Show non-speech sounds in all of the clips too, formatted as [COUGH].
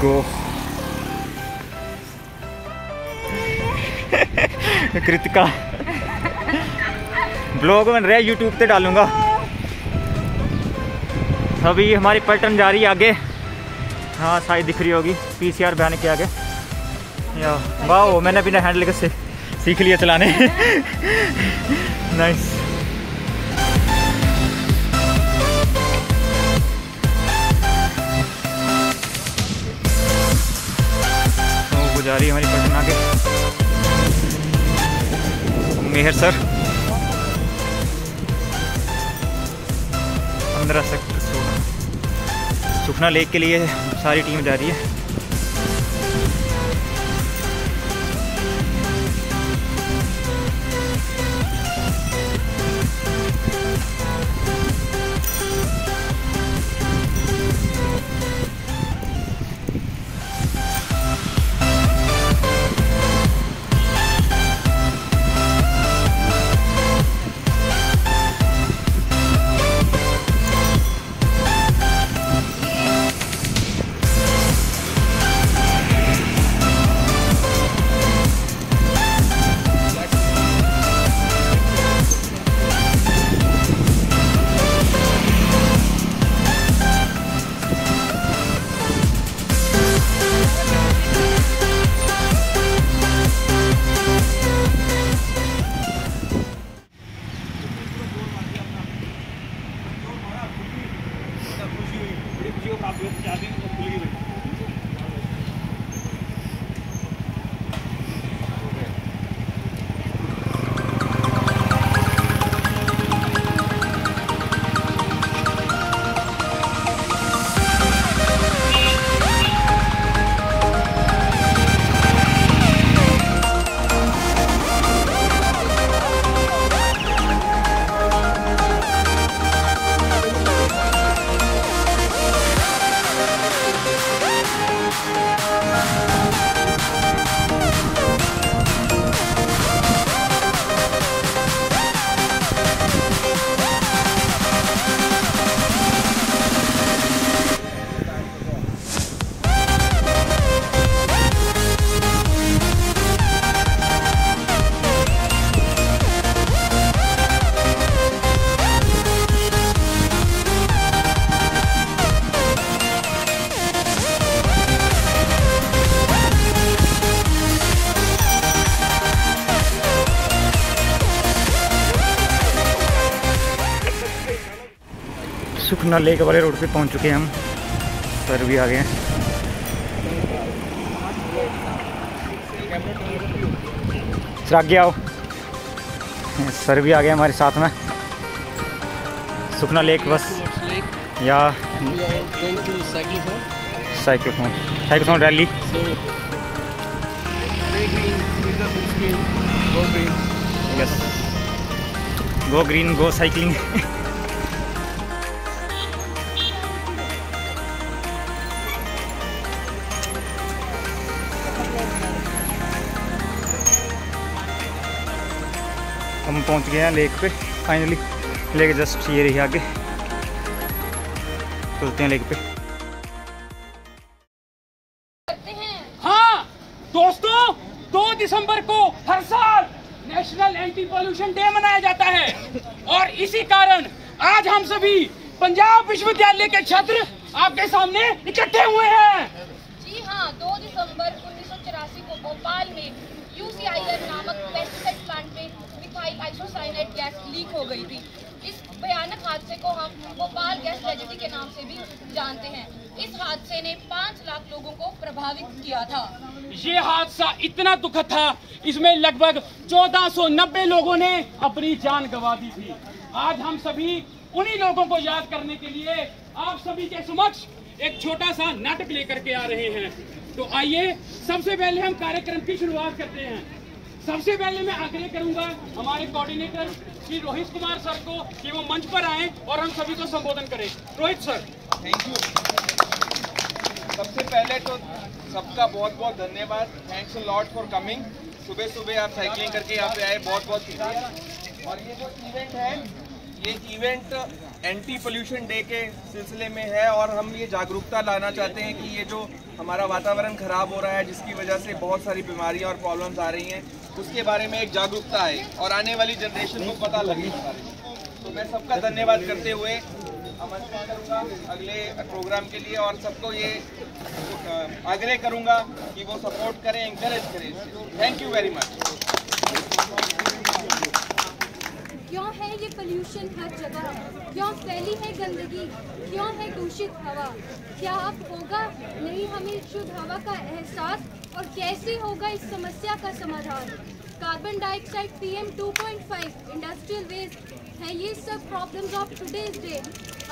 गो Kritika. Blog बन रहा है यूट्यूब पे डालूँगा। अभी हमारी पलटन जा रही है आगे। हाँ शायद दिख रही होगी। पीसीआर बयान के आगे। या वाह मैंने बिना हैंडल के से सीख लिया चलाने। [LAUGHS] नाइस रही है हमारी पटना के। मेहर सर। पंद्रह सेक्टर सुखना लेक के लिए सारी टीम जा रही है। आप लोग चाबी खुली हुई सुखना लेक वाले रोड पे पहुँच चुके हैं हम। सर भी आ गए हैं। सर आगे आओ। सर भी आ गए हमारे साथ में। सुखना लेक बस। या cyclothon. Cyclothon rally. Go green go cycling हम पहुँच गए हैं लेक पे फाइनली लेक जस्ट ये रही आगे। चलते हैं लेक पे। हाँ। दोस्तों दो दिसंबर को हर साल नेशनल एंटी पॉल्यूशन डे मनाया जाता है। और इसी कारण आज हम सभी पंजाब विश्वविद्यालय के छात्र आपके सामने इकट्ठे हुए हैं। जी हाँ दो दिसंबर उन्नीस सौ चौरासी को भोपाल में यूसीआईएल नामक pesticide plant methyl isocyanate gas leak हो गई थी। इस भयानक हादसे को हम भोपाल गैस ट्रेजेडी के नाम से भी जानते हैं। इस हादसे ने पाँच लाख लोगों को प्रभावित किया था। ये हादसा इतना दुखद था, इसमें लगभग 1490 लोगों ने अपनी जान गंवा दी थी। आज हम सभी उन्हीं लोगों को याद करने के लिए आप सभी के समक्ष एक छोटा सा नाटक लेकर के आ रहे हैं। तो आइए, सबसे पहले हम कार्यक्रम की शुरुआत करते हैं। सबसे पहले मैं आग्रह करूँगा हमारे कोऑर्डिनेटर श्री रोहित कुमार सर को कि वो मंच पर आए और हम सभी को संबोधन करें। रोहित सर थैंक यू सबसे पहले तो सबका बहुत बहुत धन्यवाद। थैंक्स लॉट फॉर कमिंग सुबह सुबह आप साइकिलिंग करके यहाँ पे आए बहुत बहुत और ये जो इवेंट है, ये इवेंट एंटी पोल्यूशन डे के सिलसिले में है और हम ये जागरूकता लाना चाहते हैं कि ये जो हमारा वातावरण खराब हो रहा है, जिसकी वजह से बहुत सारी बीमारियाँ और प्रॉब्लम्स आ रही हैं उसके बारे में एक जागरूकता आए और आने वाली जनरेशन को पता लगे तो मैं सबका धन्यवाद करते हुए आमंत्रित करूँगा अगले प्रोग्राम के लिए और सबको ये आग्रह करूँगा कि वो सपोर्ट करें इंकरेज करें थैंक यू वेरी मच क्यों है ये पोल्यूशन हर जगह? क्यों फैली है गंदगी? क्यों है दूषित हवा? क्या अब होगा? नहीं, हमें शुद्ध हवा का एहसास और कैसे होगा इस समस्या का समाधान? Carbon dioxide PM 2.5 industrial waste है ये सब प्रॉब्लम्स ऑफ़ टुडेज डे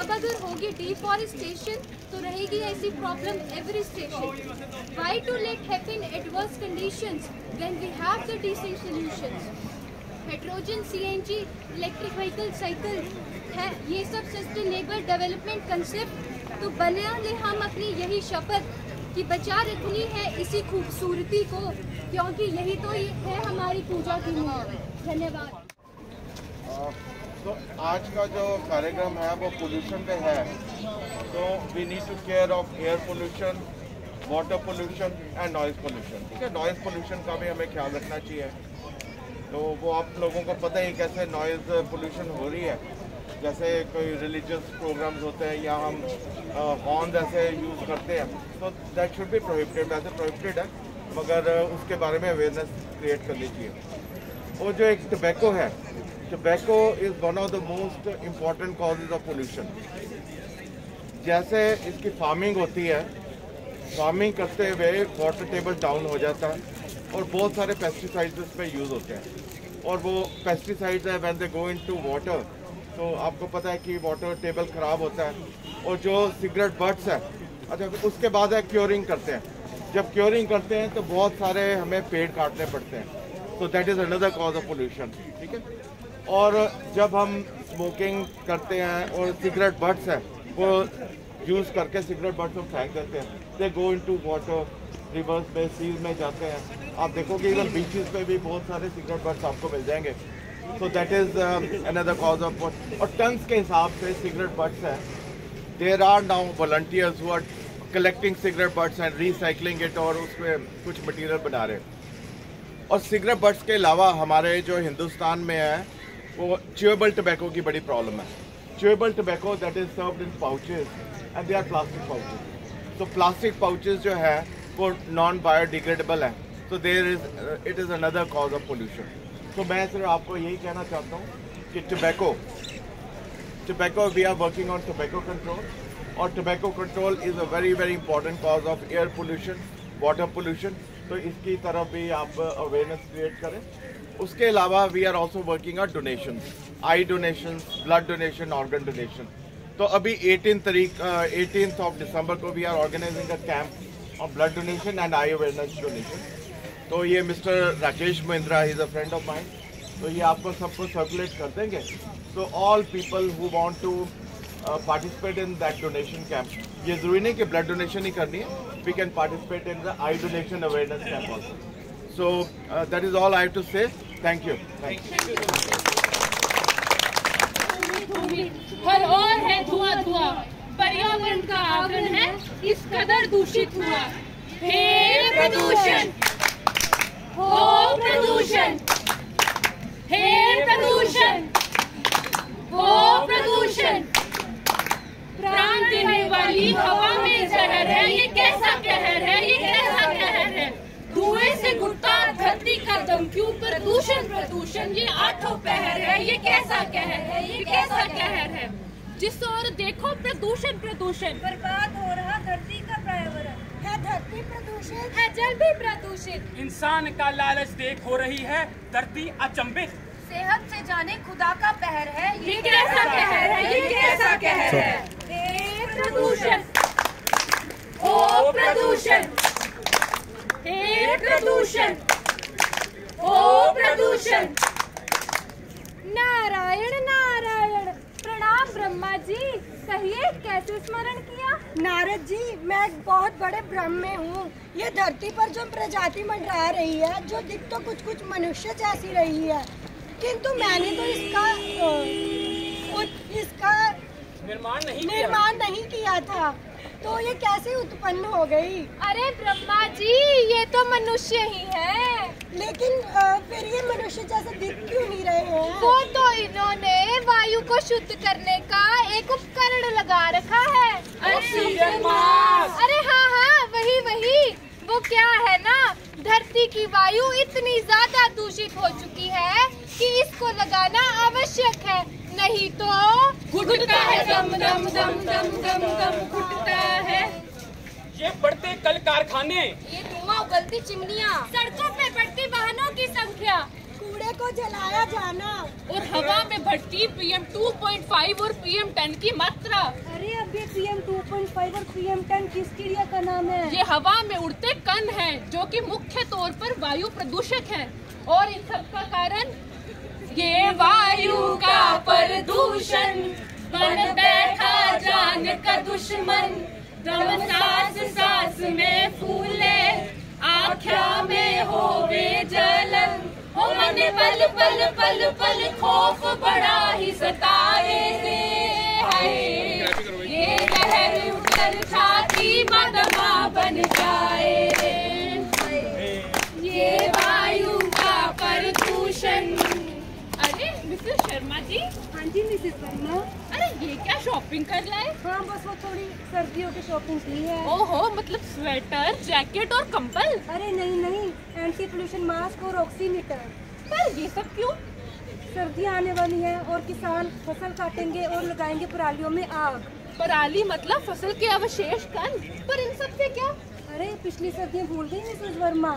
अब अगर होगी डिफॉरेस्टेशन तो रहेगी ऐसी problem every station why to let happen adverse conditions when we have the decent solutions hydrogen CNG electric vehicle cycle है ये सब सस्टेनेबल डेवलपमेंट कंसेप्ट तो बना ले हम अपनी यही शपथ कि बचा रखनी है इसी खूबसूरती को, क्योंकि यही तो है हमारी पूजा की नींव धन्यवाद। तो आज का जो कार्यक्रम है, वो पोल्यूशन पे है। तो we need to care of air pollution water pollution and noise pollution ठीक है? नॉइज़ पोल्यूशन का भी हमें ख्याल रखना चाहिए। तो वो आप लोगों को पता ही कैसे नॉइज़ पोल्यूशन हो रही है। जैसे कोई रिलीजियस प्रोग्राम्स होते हैं या हम हॉर्न ऐसे यूज़ करते हैं तो दैट शुड बी प्रोहिबिटेड वैसे प्रोहिबिटेड है, मगर उसके बारे में अवेयरनेस क्रिएट करनी चाहिए वो जो एक टबैको है tobacco is one of the most important causes of pollution जैसे इसकी फ़ार्मिंग होती है फ़ार्मिंग करते हुए वाटर टेबल डाउन हो जाता है, और बहुत सारे पेस्टिसाइड्स पर यूज़ होते हैं। और वो पेस्टिसाइड्स है when they go into water तो आपको पता है कि वाटर टेबल ख़राब होता है और जो सिगरेट बर्ड्स है अच्छा उसके बाद है क्योरिंग करते हैं। जब क्योरिंग करते हैं तो बहुत सारे हमें पेड़ काटने पड़ते हैं। तो that is another cause of pollution ठीक है? और जब हम स्मोकिंग करते हैं और सिगरेट बर्ड्स हैं, वो यूज़ करके सिगरेट बर्ड्स हम फेंक देते हैं। They go into water rivers में सीज में जाते हैं। आप देखोगे इवन बीचेस पे भी बहुत सारे सिगरेट बर्ड्स आपको मिल जाएँगे। So that is another cause of और टन्स के हिसाब से सिगरेट बर्ड्स हैं। There are now volunteers who are collecting cigarette birds and recycling it और उसमें कुछ मटेरियल बना रहे और सिगरेट बर्ड्स के अलावा हमारे जो हिंदुस्तान में है, वो च्यूएबल टबैको की बड़ी प्रॉब्लम है। Chewable tobacco that is served in pouches and they are plastic pouches तो प्लास्टिक पाउचेस जो है, वो नॉन बायोडिग्रेडेबल है तो there is it is another cause of pollution तो मैं सिर्फ़ आपको यही कहना चाहता हूँ कि tobacco tobacco we are working on tobacco control और tobacco control is a very very important cause of air pollution water pollution तो इसकी तरफ़ भी आप अवेयरनेस क्रिएट करें। उसके अलावा we are also working on donation eye donation blood donation organ donation तो अभी एटीन तरीक एटीन ऑफ़ दिसंबर को we are organising a camp of blood donation and eye awareness donation तो ये mister Rakesh Mahindra is a friend of mind तो ये आपको सबको सर्कुलेट कर देंगे। तो all people who want to participate in that donation camp ये ज़रूरी नहीं कि ब्लड डोनेशन ही करनी है। We can participate in the eye donation awareness camp also so that is all I to say thank you पर्यावरण का आवरण है। इस कदर दूषित हुआ। हे प्रदूषण! हो प्रदूषण हे प्रदूषण हो प्रदूषण प्राण देने वाली हवा में जहर है, ये कैसा कहर है, ये कैसा कहर है? धुएँ से घुटता धरती का दम क्यों प्रदूषण प्रदूषण, ये आठों पहर है, ये कैसा कहर है, ये कैसा कहर है? जिस ओर देखो प्रदूषण प्रदूषण। बर्बाद हो रहा धरती का पर्यावरण। है जल भी प्रदूषित। इंसान का लालच देख हो रही है धरती अचंभित। सेहत से जाने खुदा का पहर है ये कैसा कहर है? ये कैसा कहर है? प्रदूषण ओ प्रदूषण। हे प्रदूषण। ओ प्रदूषण। नारायण नारायण। ब्रह्मा जी कहिए कैसे स्मरण किया? नारद जी मैं एक बहुत बड़े भ्रम में हूँ। ये धरती पर जो प्रजाति मंडरा रही है जो दिख तो कुछ कुछ मनुष्य जैसी रही है। किंतु मैंने तो इसका इसका निर्माण नहीं किया। निर्माण नहीं किया था। तो ये कैसे उत्पन्न हो गई? अरे ब्रह्मा जी ये तो मनुष्य ही है। लेकिन फिर ये मनुष्य जैसे दिख क्यों नहीं रहे हैं? वो तो इन्होंने वायु को शुद्ध करने का एक उपकरण लगा रखा है। मास्क। अरे हाँ हाँ वही वही। वो क्या है ना? धरती की वायु इतनी ज़्यादा दूषित हो चुकी है कि इसको लगाना आवश्यक है। नहीं तो घुटता है दम दम दम दम दम दम घुटता है। ये बढ़ते कल कारखाने। ये धुआँ उगलती चिमनियाँ। सड़कों पे बढ़ती वाहनों की संख्या। कूड़े को जलाया जाना। और हवा में बढ़ती पीएम 2.5 और पीएम 10 की मात्रा। अरे अब ये पीएम 2.5 और पीएम 10 किस चिड़िया का नाम है? ये हवा में उड़ते कण हैं जो कि मुख्य तौर पर वायु प्रदूषक हैं। और इन सब का कारण? ये वायु का प्रदूषण। बन बैठा जान का दुश्मन। दम सांस सांस में फूले आख्या में होवे जलन। हो मन पल पल पल पल खौफ बड़ा ही सताए रे। हाय। ये लहर उठकर छाती मदमा बन जाए ये वायु का प्रदूषण। अरे मिसेस शर्मा जी। हाँ जी मिसेस वर्मा ये क्या शॉपिंग कर लाए हाँ? बस वो थोड़ी सर्दियों की शॉपिंग की है। ओहो मतलब स्वेटर जैकेट और कंबल? अरे नहीं नहीं एंटी पोल्यूशन मास्क और ऑक्सीमीटर पर ये सब क्यों? सर्दियाँ आने वाली है और किसान फ़सल काटेंगे और लगाएँगे परालियों में आग। पराली मतलब फ़सल के अवशेष कण पर इन सबसे क्या? अरे पिछली सर्दियाँ भूल गई मिसेस वर्मा।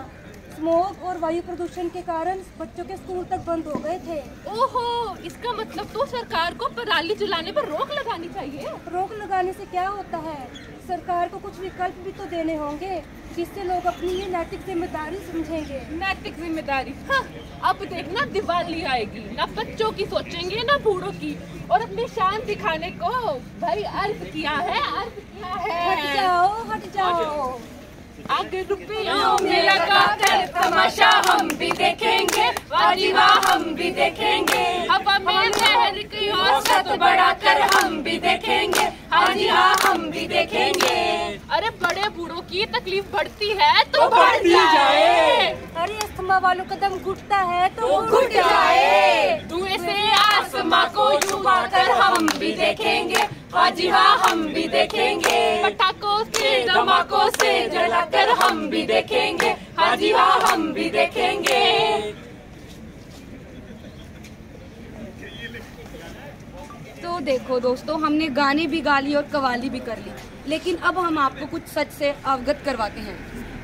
स्मोक और वायु प्रदूषण के कारण बच्चों के स्कूल तक बंद हो गए थे। ओहो इसका मतलब तो सरकार को पराली जलाने पर रोक लगानी चाहिए? रोक लगाने से क्या होता है? सरकार को कुछ विकल्प भी तो देने होंगे जिससे लोग अपनी ये नैतिक ज़िम्मेदारी समझेंगे। नैतिक ज़िम्मेदारी? हाँ, अब देखना दिवाली आएगी। ना बच्चों की सोचेंगे ना बूढ़ों की। और अपनी शान दिखाने को। भाई अर्ज़ किया है अर्ज़ किया है। हट जाओ हट जाओ। आगे रुपयों में लगा कर तमाशा हम भी देखेंगे वाजीवा हम भी देखेंगे अब हमें शहर की औसत बढ़ा कर हम भी देखेंगे हाँ जी हाँ हम भी देखेंगे अरे बड़े बूढ़ों की तकलीफ़ बढ़ती है तो बढ़ जाए। अरे अस्थमा वालों का दम घुटता है तो तो घुट जाए। धुएँ से आसमां को छुपा कर हम भी देखेंगे। हाँ जी हाँ हम भी देखेंगे। से धमाकों से जलाकर हम भी देखेंगे। हाँ जी हाँ हम भी देखेंगे। तो देखो दोस्तों, हमने गाने भी गा ली और कवाली भी कर ली। लेकिन अब हम आपको कुछ सच से अवगत करवाते हैं।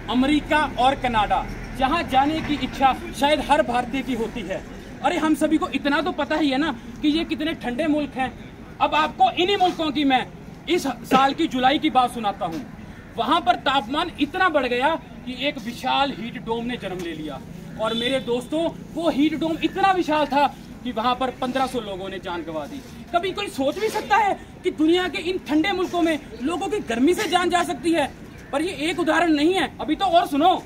अमेरिका और कनाडा, जहाँ जाने की इच्छा शायद हर भारतीय की होती है। अरे, हम सभी को इतना तो पता ही है ना कि ये कितने ठंडे मुल्क हैं। अब आपको इन्हीं मुल्कों की मैं इस साल की जुलाई की बात सुनाता हूँ। वहाँ पर तापमान इतना बढ़ गया कि एक विशाल हीट डोम ने जन्म ले लिया। और मेरे दोस्तों, वो हीट डोम इतना विशाल था कि वहाँ पर 1500 लोगों ने जान गंवा दी। कभी कोई सोच भी सकता है कि दुनिया के इन ठंडे मुल्कों में लोगों की गर्मी से जान जा सकती है? पर ये एक उदाहरण नहीं है। अभी तो और सुनो।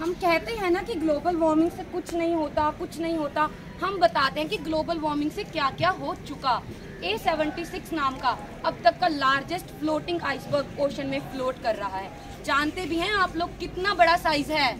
हम कहते हैं ना कि ग्लोबल वार्मिंग से कुछ नहीं होता कुछ नहीं होता। हम बताते हैं कि ग्लोबल वार्मिंग से क्या क्या हो चुका। ए सेवेंटी सिक्स नाम का अब तक का लार्जेस्ट फ्लोटिंग आइसबर्ग ओशन में फ्लोट कर रहा है। जानते भी हैं आप लोग कितना बड़ा साइज़ है?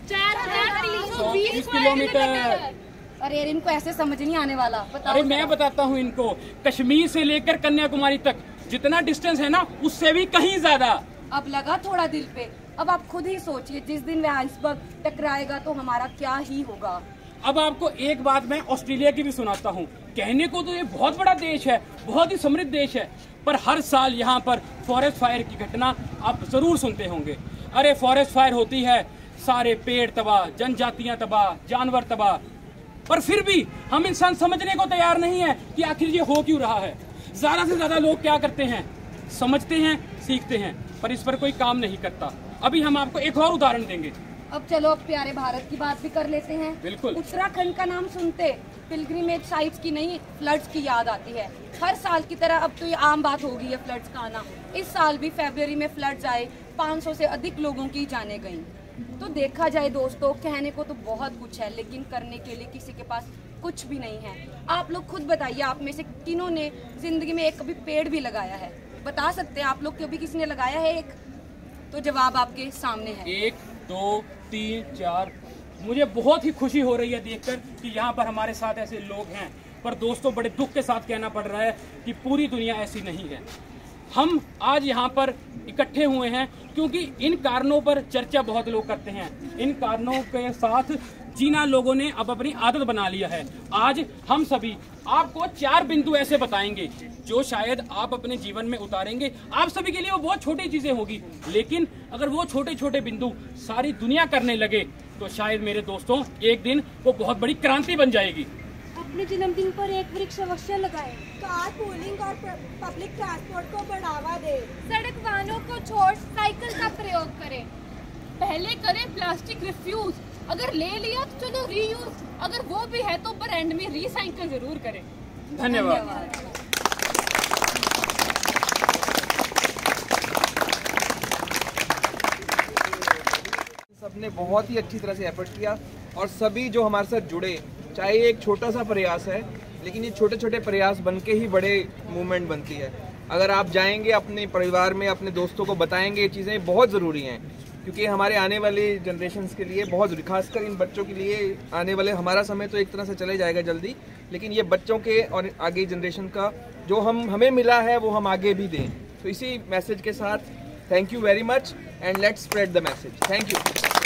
किलोमीटर अरे इनको ऐसे समझ नहीं आने वाला। बताओ अरे मैं बताता हूँ इनको। कश्मीर से लेकर कन्याकुमारी तक जितना डिस्टेंस है ना उससे भी कहीं ज़्यादा। अब लगा थोड़ा दिल पे। अब आप खुद ही सोचिए, जिस दिन वह आइसबर्ग टकराएगा तो हमारा क्या ही होगा? अब आपको एक बात मैं ऑस्ट्रेलिया की भी सुनाता हूँ। कहने को तो ये बहुत बड़ा देश है, बहुत ही समृद्ध देश है, पर हर साल यहाँ पर फॉरेस्ट फायर की घटना आप ज़रूर सुनते होंगे। अरे फॉरेस्ट फायर होती है, सारे पेड़ तबाह, जनजातियाँ तबाह, जानवर तबाह। पर फिर भी हम इंसान समझने को तैयार नहीं है कि आखिर ये हो क्यों रहा है। ज़्यादा से ज़्यादा लोग क्या करते हैं? समझते हैं, सीखते हैं, पर इस पर कोई काम नहीं करता। अभी हम आपको एक और उदाहरण देंगे। अब चलो अब प्यारे भारत की बात भी कर लेते हैं। बिल्कुल। उत्तराखंड का नाम सुनते पिलग्रिमेज साइट्स की नहीं फ्लड्स की याद आती है। हर साल की तरह अब तो ये आम बात हो गई है फ्लड्स का आना। इस साल भी फरवरी में फ्लड्स आए 500 से अधिक लोगों की जाने गई। तो देखा जाए दोस्तों कहने को तो बहुत कुछ है लेकिन करने के लिए किसी के पास कुछ भी नहीं है। आप लोग खुद बताइए आप में से किनों ने ज़िंदगी में एक कभी पेड़ भी लगाया है? बता सकते हैं आप लोग कभी किसी ने लगाया है एक? तो जवाब आपके सामने है। एक, दो, तीन, चार। मुझे बहुत ही खुशी हो रही है देखकर कि यहाँ पर हमारे साथ ऐसे लोग हैं। पर दोस्तों, बड़े दुख के साथ कहना पड़ रहा है कि पूरी दुनिया ऐसी नहीं है। हम आज यहाँ पर इकट्ठे हुए हैं क्योंकि इन कारणों पर चर्चा बहुत लोग करते हैं। इन कारणों के साथ जीना लोगों ने अब अपनी आदत बना लिया है। आज हम सभी आपको चार बिंदु ऐसे बताएँगे, जो शायद आप अपने जीवन में उतारेंगे। आप सभी के लिए वो बहुत छोटी चीज़ें होगी, लेकिन अगर वो छोटे छोटे बिंदु सारी दुनिया करने लगे तो शायद मेरे दोस्तों, एक दिन वो बहुत बड़ी क्रांति बन जाएगी। अपने जन्मदिन पर एक वृक्ष अवश्य लगाएँ। कार पूलिंग और पब्लिक ट्रांसपोर्ट को बढ़ावा दे। सड़क वाहनों को छोड़ साइकिल का प्रयोग करें। पहले करें प्लास्टिक रिफ्यूज अगर ले लिया तो चलो रीयूज अगर वो भी है तो पर एंड में रिसाइकिल ज़रूर करें। धन्यवाद। सबने बहुत ही अच्छी तरह से एफर्ट किया और सभी जो हमारे साथ जुड़े चाहे एक छोटा सा प्रयास है, लेकिन ये छोटे छोटे प्रयास बन के ही बड़े मूवमेंट बनती है। अगर आप जाएँगे अपने परिवार में, अपने दोस्तों को बताएँगे ये चीज़ें बहुत ज़रूरी हैं। क्योंकि हमारे आने वाले जनरेशन के लिए बहुत खासकर इन बच्चों के लिए आने वाले, हमारा समय तो एक तरह से चले जाएगा जल्दी, लेकिन ये बच्चों के और आगे जनरेशन का जो हम, हमें मिला है, वो हम आगे भी दें। तो इसी मैसेज के साथ thank you very much and let's spread the message thank you